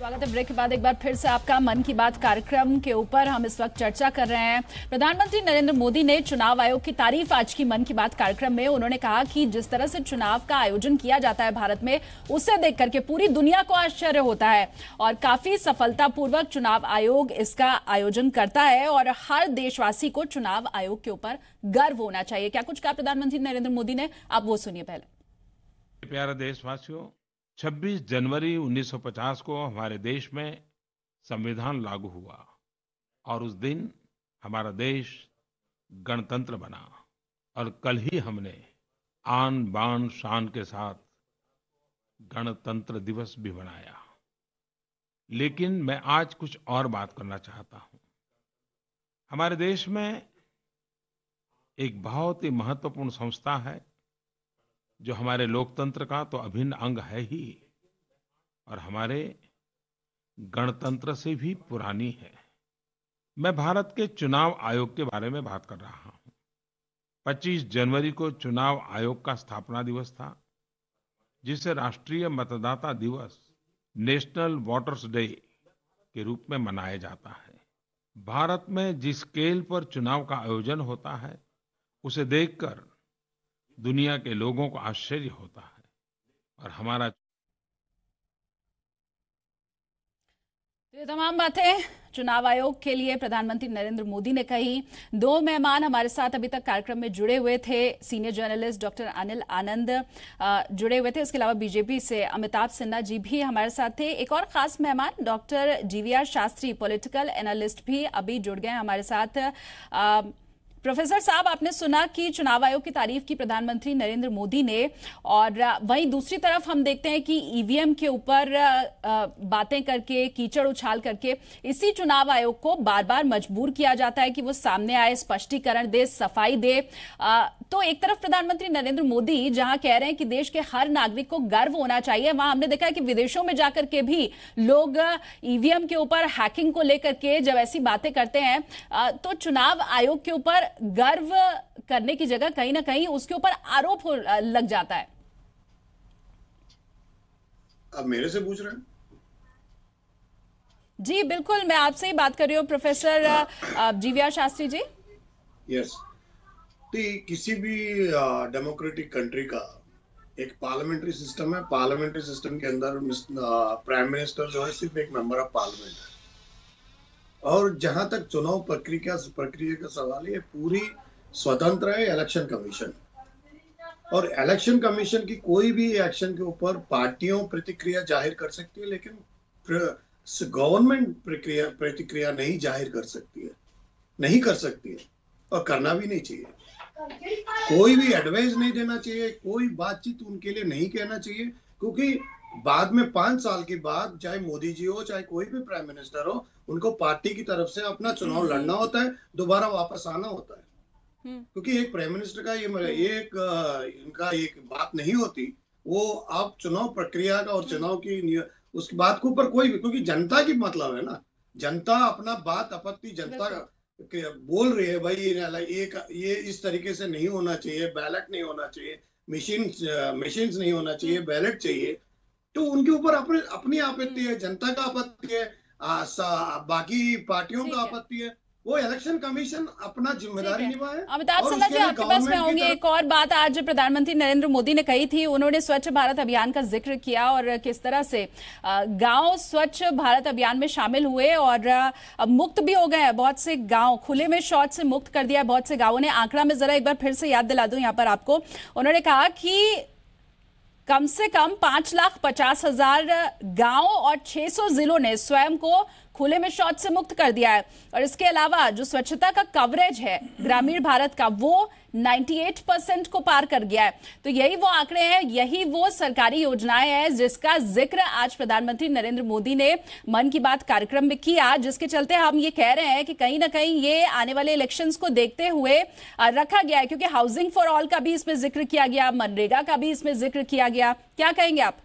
स्वागत है। ब्रेक के बाद एक बार फिर से आपका मन की बात कार्यक्रम के ऊपर हम इस वक्त चर्चा कर रहे हैं। प्रधानमंत्री नरेंद्र मोदी ने चुनाव आयोग की तारीफ़ आज की मन की बात कार्यक्रम में। उन्होंने कहा कि जिस तरह से चुनाव का आयोजन किया जाता है भारत में, उसे देख करके पूरी दुनिया को आश्चर्य होता है और काफ़ी सफलतापूर्वक चुनाव आयोग इसका आयोजन करता है और हर देशवासी को चुनाव आयोग के ऊपर गर्व होना चाहिए। क्या कुछ कहा प्रधानमंत्री नरेंद्र मोदी ने? आप वो सुनिए पहले। प्यारे देशवासियों 26 जनवरी 1950 को हमारे देश में संविधान लागू हुआ और उस दिन हमारा देश गणतंत्र बना और कल ही हमने आन बान शान के साथ गणतंत्र दिवस भी मनाया। लेकिन मैं आज कुछ और बात करना चाहता हूँ। हमारे देश में एक बहुत ही महत्वपूर्ण संस्था है जो हमारे लोकतंत्र का तो अभिन्न अंग है ही, और हमारे गणतंत्र से भी पुरानी है। मैं भारत के चुनाव आयोग के बारे में बात कर रहा हूँ। 25 जनवरी को चुनाव आयोग का स्थापना दिवस था, जिसे राष्ट्रीय मतदाता दिवस, नेशनल वोटर्स डे, के रूप में मनाया जाता है। भारत में जिस स्केल पर चुनाव का आयोजन होता है, उसे देखकर दुनिया के लोगों को आश्चर्य होता है और हमारा तो ये तमाम बातें चुनाव आयोग के लिए प्रधानमंत्री नरेंद्र मोदी ने कही। दो मेहमान हमारे साथ अभी तक कार्यक्रम में जुड़े हुए थे। Senior journalist doctor Anil Anand जुड़े हुए थे। इसके अलावा बीजेपी से अमिताभ सिन्हा जी भी हमारे साथ थे। एक और खास मेहमान doctor GVR Shastri political analyst भी अभी जुड़ गए हमारे साथ। प्रोफेसर साहब, आपने सुना कि चुनाव आयोग की तारीफ़ की प्रधानमंत्री नरेंद्र मोदी ने, और वहीं दूसरी तरफ़ हम देखते हैं कि ईवीएम के ऊपर बातें करके, कीचड़ उछाल करके, इसी चुनाव आयोग को बार बार मजबूर किया जाता है कि वो सामने आए, स्पष्टीकरण दे, सफ़ाई दे। तो एक तरफ़ प्रधानमंत्री नरेंद्र मोदी जहाँ कह रहे हैं कि देश के हर नागरिक को गर्व होना चाहिए, वहाँ हमने देखा कि विदेशों में जाकर के भी लोग ईवीएम के ऊपर, हैकिंग को लेकर के जब ऐसी बातें करते हैं तो चुनाव आयोग के ऊपर गर्व करने की जगह कहीं ना कहीं उसके ऊपर आरोप लग जाता है। अब मेरे से पूछ रहे हैं? जी बिल्कुल मैं आपसे ही बात कर रही हूँ professor GVR Shastri ji. Yes किसी भी डेमोक्रेटिक कंट्री का एक पार्लियामेंट्री सिस्टम है। पार्लियामेंट्री सिस्टम के अंदर प्राइम मिनिस्टर जो है सिर्फ़ एक मेंबर ऑफ़ पार्लियामेंट है। और जहाँ तक चुनाव प्रक्रिया प्रक्रिया का सवाल है, पूरी स्वतंत्र है इलेक्शन कमीशन और इलेक्शन कमीशन की कोई भी एक्शन के ऊपर पार्टियों प्रतिक्रिया ज़ाहिर कर सकती है, लेकिन गवर्नमेंट प्रक्रिया, प्रतिक्रिया नहीं ज़ाहिर कर सकती है। नहीं कर सकती है। और करना भी नहीं चाहिए। कोई भी एडवाइस नहीं देना चाहिए, कोई बातचीत उनके लिए नहीं कहना चाहिए, क्योंकि बाद में पाँच साल के बाद चाहे मोदी जी हो चाहे कोई भी प्राइम मिनिस्टर हो उनको पार्टी की तरफ़ से अपना चुनाव हम्म। लड़ना होता है दोबारा वापस आना होता है हम्म। क्योंकि एक प्राइम मिनिस्टर का ये एक इनका एक बात नहीं होती वो आप चुनाव प्रक्रिया का और हम्म। चुनाव की उसकी बात के ऊपर कोई भी क्योंकि जनता की मतलब है ना जनता अपना बात आपत्ति जनता बोल रही है भाई एक ये इस तरीके से नहीं होना चाहिए बैलेट नहीं होना चाहिए मशीन मशीन नहीं होना चाहिए बैलेट चाहिए तो उनके ऊपर अपने अपनी आपत्ति है जनता का आपत्ति है आ, बाकी पार्टियों का आपत्ति है। वो इलेक्शन कमीशन अपना ज़िम्मेदारी निभाए अमिताभ सिन्हा जी आपके पास में होंगे एक और बात आज प्रधानमंत्री नरेंद्र मोदी ने कही थी उन्होंने स्वच्छ भारत अभियान का ज़िक्र किया और किस तरह से गाँव स्वच्छ भारत अभियान में शामिल हुए और मुक्त भी हो गए हैं। बहुत से गाँव खुले में शौच से मुक्त कर दिया बहुत से गाँवों ने आंकड़ा में जरा एक बार फिर से याद दिला दूँ यहाँ पर आपको। उन्होंने कहा कि कम से कम पाँच लाख पचास हज़ार गाँव और 600 जिलों ने स्वयं को खुले में शौच से मुक्त कर दिया है। और इसके अलावा जो स्वच्छता का कवरेज है, ग्रामीण भारत का, वो 98 परसेंट को पार कर गया है। तो यही वो आंकड़े हैं, यही वो सरकारी योजनाएँ हैं, जिसका ज़िक्र आज प्रधानमंत्री नरेंद्र मोदी ने मन की बात कार्यक्रम में किया, जिसके चलते हम ये कह रहे हैं कि कहीं ना कहीं ये आने वाले इलेक्शंस को देखते हुए रखा गया है, क्योंकि हाउसिंग फॉर ऑल का भी इसमें ज़िक्र किया गया, मनरेगा का भी इसमें ज़िक्र किया गया। क्या कहेंगे आप?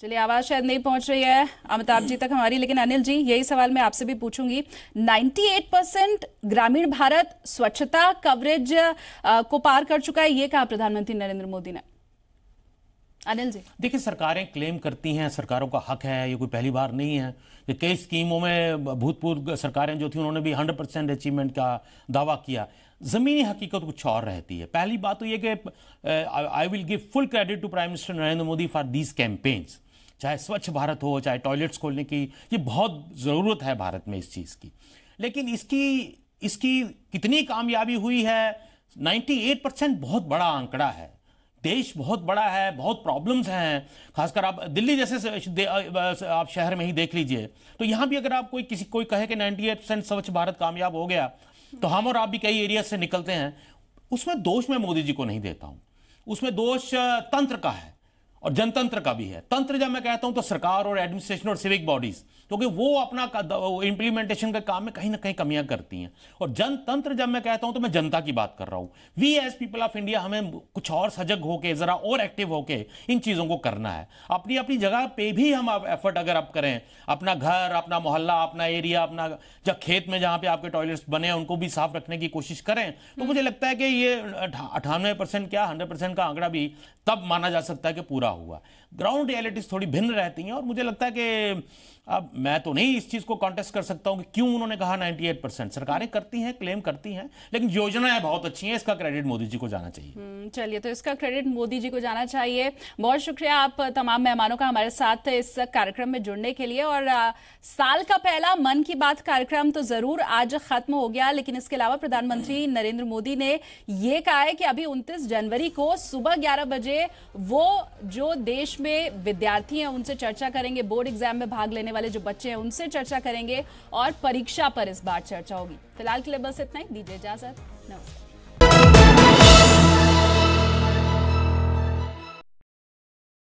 चलिए, आवाज़ शायद नहीं पहुँच रही है अमिताभ जी तक हमारी, लेकिन अनिल जी, यही सवाल मैं आपसे भी पूछूँगी। 98 परसेंट ग्रामीण भारत स्वच्छता कवरेज को पार कर चुका है, ये कहा प्रधानमंत्री नरेंद्र मोदी ने। अनिल जी। देखिए, सरकारें क्लेम करती हैं, सरकारों का हक है, ये कोई पहली बार नहीं है कि कई स्कीमों में भूतपूर्व सरकारें जो थी, उन्होंने भी 100 परसेंट अचीवमेंट का दावा किया। ज़मीनी हकीकत कुछ और रहती है। पहली बात तो ये कि I will give full credit to prime minister Narendra Modi for these campaigns चाहे स्वच्छ भारत हो, चाहे टॉयलेट्स खोलने की, ये बहुत ज़रूरत है भारत में इस चीज़ की। लेकिन इसकी इसकी कितनी कामयाबी हुई है 98 परसेंट बहुत बड़ा आंकड़ा है। देश बहुत बड़ा है, बहुत प्रॉब्लम्स हैं। खासकर आप दिल्ली जैसे आप शहर में ही देख लीजिए। तो यहाँ भी अगर आप कोई किसी, कोई कहे कि 98 परसेंट स्वच्छ भारत कामयाब हो गया तो हम और आप भी कई एरिया से निकलते हैं। उसमें दोष मैं मोदी जी को नहीं देता हूँ। उसमें दोष तंत्र का है। और जनतंत्र का भी है। तंत्र जब मैं कहता हूँ तो सरकार और एडमिनिस्ट्रेशन और सिविक बॉडीज क्योंकि तो वो अपना इंप्लीमेंटेशन के काम में कहीं ना कहीं कमियाँ करती हैं। और जनतंत्र जब मैं कहता हूँ तो मैं जनता की बात कर रहा हूँ। We as people of India हमें कुछ और सजग होके जरा और एक्टिव होके इन चीज़ों को करना है। अपनी अपनी जगह पे भी हम एफर्ट अगर आप करें अपना घर अपना मोहल्ला अपना एरिया अपना जब खेत में जहाँ पे आपके टॉयलेट्स बने उनको भी साफ़ रखने की कोशिश करें तो मुझे लगता है कि ये अठानवे क्या हंड्रेड का आंकड़ा भी तब माना जा सकता है कि पूरा हुआ। ग्राउंड रियलिटीज थोड़ी भिन्न रहती हैं और मुझे लगता है कि अब मैं तो नहीं इस चीज़ को कॉन्टेस्ट कर सकता हूँ कि क्यों उन्होंने कहा 98 परसेंट सरकारें करती हैं क्लेम करती हैं लेकिन योजनाएँ बहुत अच्छी हैं इसका क्रेडिट मोदी जी को जाना चाहिए। हम्म, चलिए तो इसका क्रेडिट मोदी जी को जाना चाहिए। बहुत शुक्रिया आप तमाम मेहमानों का हमारे साथ इस कार्यक्रम में जुड़ने के लिए। और साल का पहला मन की बात कार्यक्रम तो ज़रूर आज खत्म हो गया लेकिन इसके अलावा प्रधानमंत्री नरेंद्र मोदी ने ये कहा है कि अभी उनतीस जनवरी को सुबह ग्यारह बजे वो जो देश में विद्यार्थी हैं उनसे चर्चा करेंगे बोर्ड एग्ज़ाम में भाग लेने वाले जो बच्चे हैं उनसे चर्चा करेंगे और परीक्षा पर इस बार चर्चा होगी। फ़िलहाल के लिए बस इतना ही। दीजिए इजाज़त। नमस्कार।